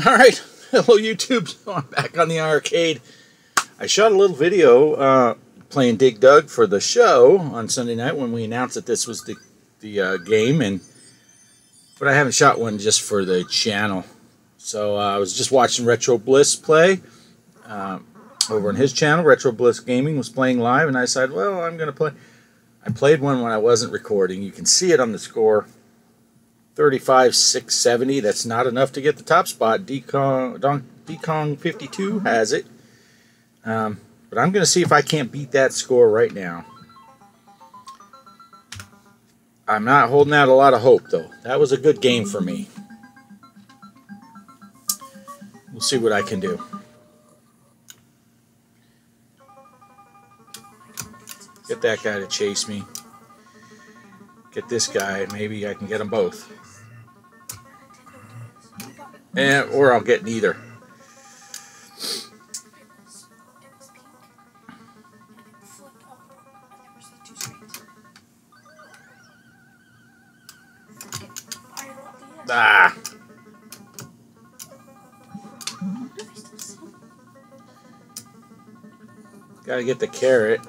All right, hello YouTube. So I'm back on the arcade. I shot a little video uh, playing Dig Dug for the show on Sunday night when we announced that this was the the uh, game, and but I haven't shot one just for the channel. So uh, I was just watching Retro Bliss play uh, over on his channel. Retro Bliss Gaming was playing live, and I said, "Well, I'm going to play." I played one when I wasn't recording. You can see it on the score. 35 670 that's not enough to get the top spot. Decong, 52 has it. Um, but I'm gonna see if I can't beat that score right now. I'm not holding out a lot of hope though. That was a good game for me. We'll see what I can do. Get that guy to chase me get this guy maybe I can get them both and, or I'll get neither. Ah. Gotta get the carrot.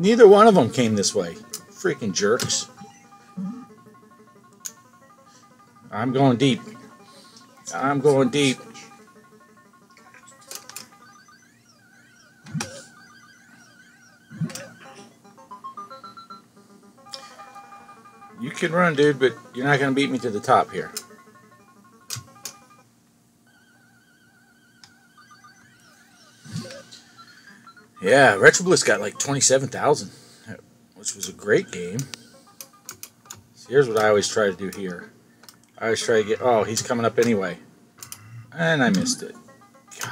Neither one of them came this way. Freaking jerks. I'm going deep. I'm going deep. You can run, dude, but you're not going to beat me to the top here. Yeah, Retro Bliss got like 27,000, which was a great game. So here's what I always try to do here. I always try to get... Oh, he's coming up anyway. And I missed it. God,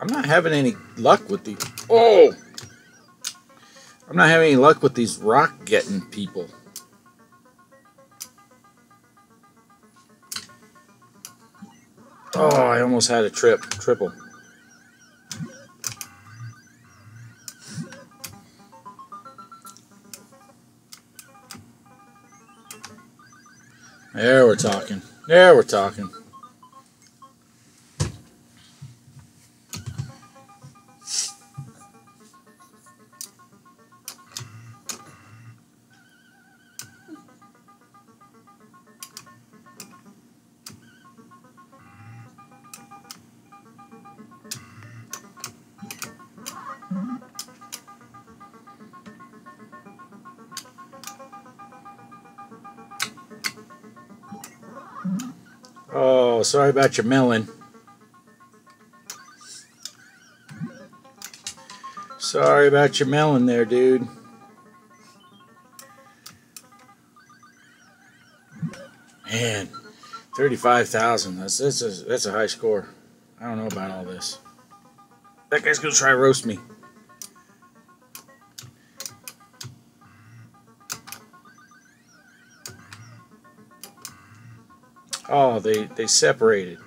I'm not having any luck with the... Oh! I'm not having any luck with these rock-getting people. Oh, I almost had a trip. Triple. There we're talking. There we're talking. Oh, sorry about your melon. Sorry about your melon there, dude. Man, 35,000. That's, that's, a, that's a high score. I don't know about all this. That guy's going to try to roast me. Oh, they, they separated.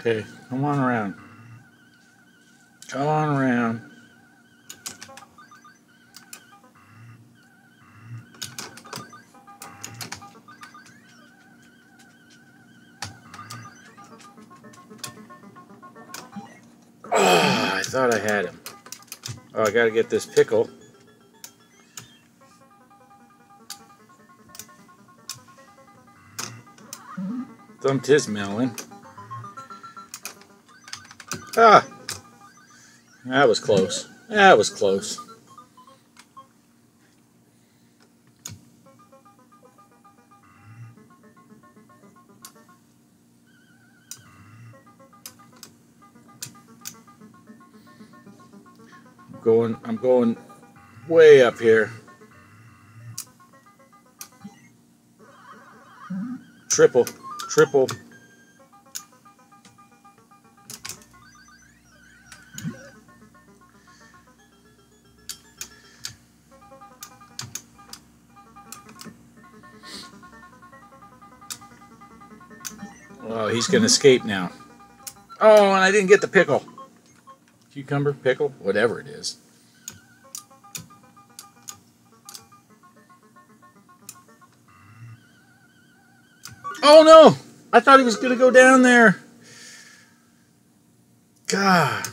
Okay, come on around. Come on around. Thought I had him. Oh, I gotta get this pickle. Thumped his melon. Ah! That was close. That was close. going, I'm going way up here. Triple, triple. Oh, he's going to mm-hmm. escape now. Oh, and I didn't get the pickle. Cucumber, pickle, whatever it is. Oh no! I thought he was going to go down there. God.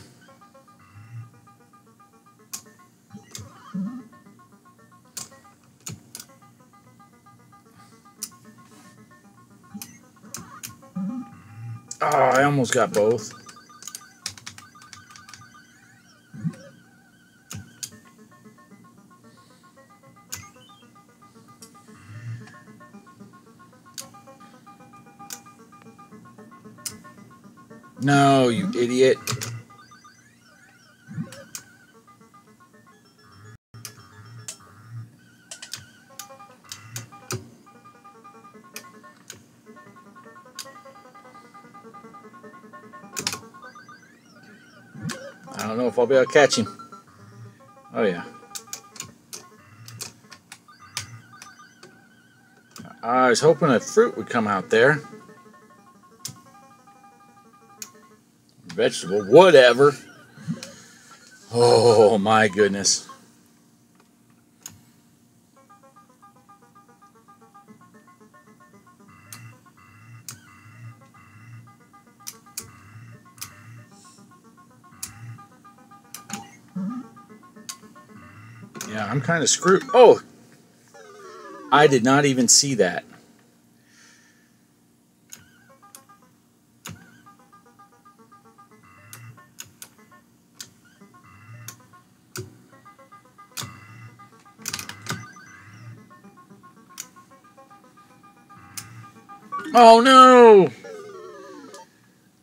Oh, I almost got both. You idiot. I don't know if I'll be able to catch him. Oh, yeah. I was hoping a fruit would come out there. Vegetable, whatever. Oh, my goodness. Yeah, I'm kind of screwed. Oh, I did not even see that. Oh no!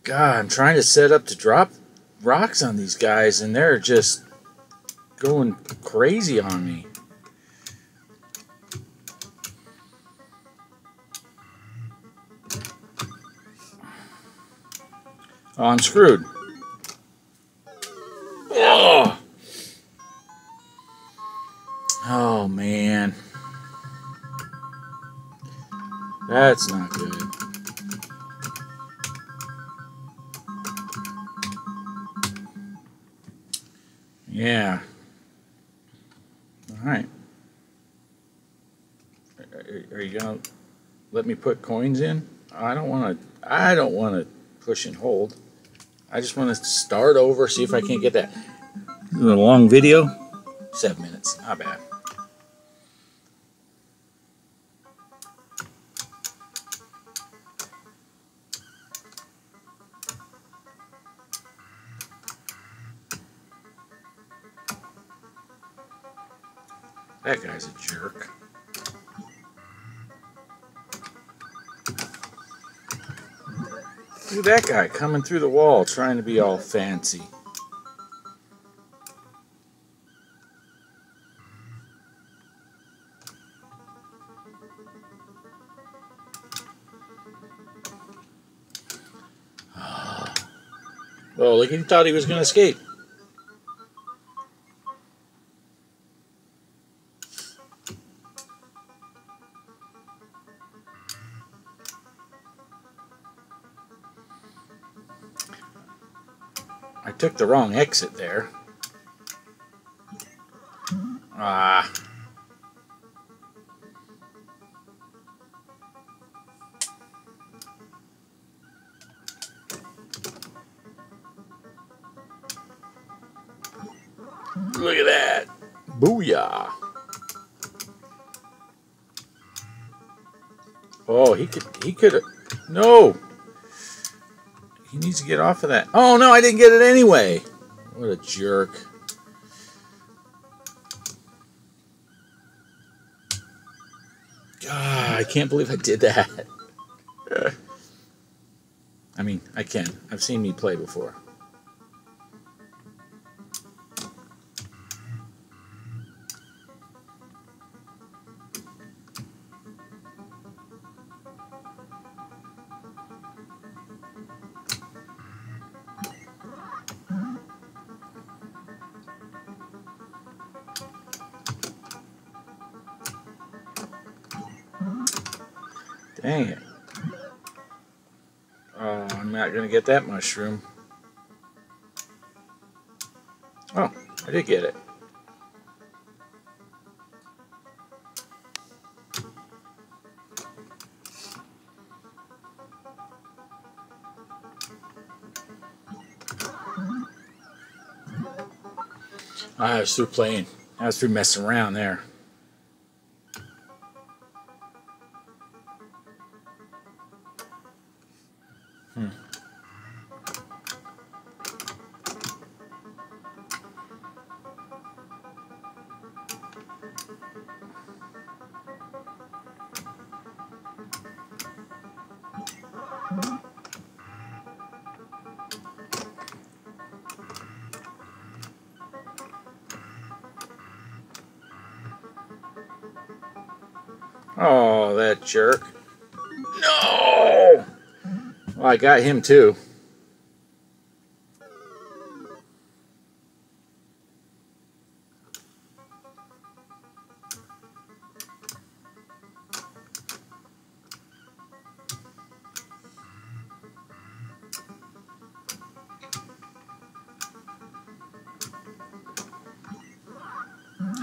God, I'm trying to set up to drop rocks on these guys, and they're just going crazy on me. Oh, I'm screwed. Oh, oh man. That's not All right. Are, are you gonna let me put coins in? I don't want to. I don't want to push and hold. I just want to start over, see if I can't get that. This is a long video. Seven minutes. Not bad. That guy's a jerk. Look at that guy coming through the wall trying to be all fancy. Ah. Oh, look, he thought he was going to escape. The wrong exit there. Ah. Look at that. Booyah. Oh, he could he could no. He needs to get off of that. Oh no, I didn't get it anyway. What a jerk. God, I can't believe I did that. I mean, I can. I've seen me play before. Dang it. I'm not going to get that mushroom. Oh, I did get it. Ah, I was through playing. I was through messing around there. Oh, that jerk. No! Well, I got him too.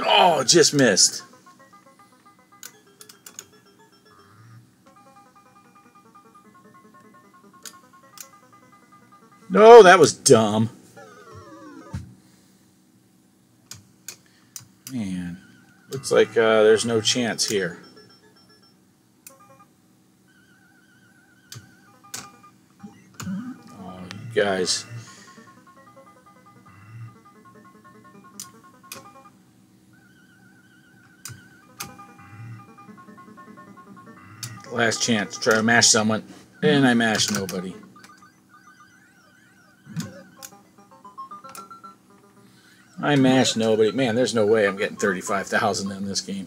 Oh, just missed. No, that was dumb. Man, looks like uh, there's no chance here. Oh, you guys. Last chance to try to mash someone, and I mashed nobody. I mashed nobody. Man, there's no way I'm getting 35,000 in this game.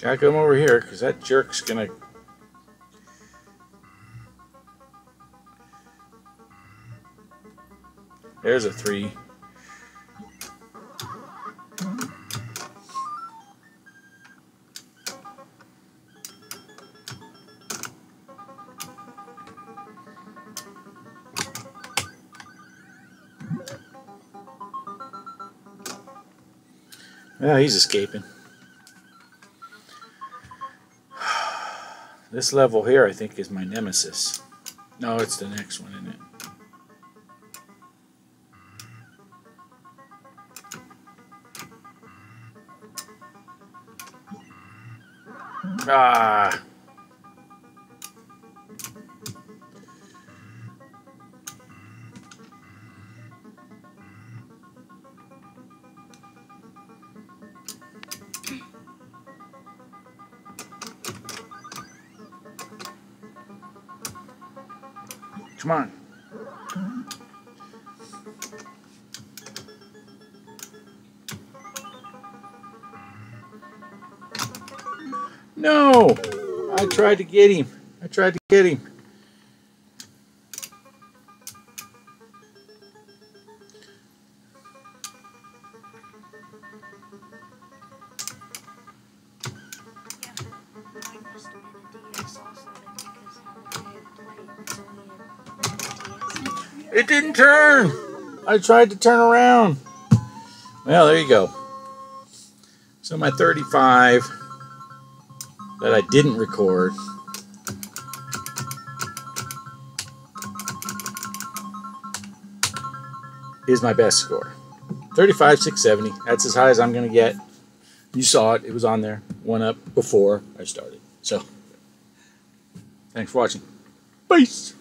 Gotta come over here, because that jerk's gonna... There's a three. Yeah, he's escaping. This level here, I think, is my nemesis. No, it's the next one, isn't it? Ah. Come on. No! I tried to get him. I tried to get him. I tried to turn around. Well, there you go. So my 35 that I didn't record is my best score. 35, 670. That's as high as I'm going to get. You saw it. It was on there. One up before I started. So, thanks for watching. Peace.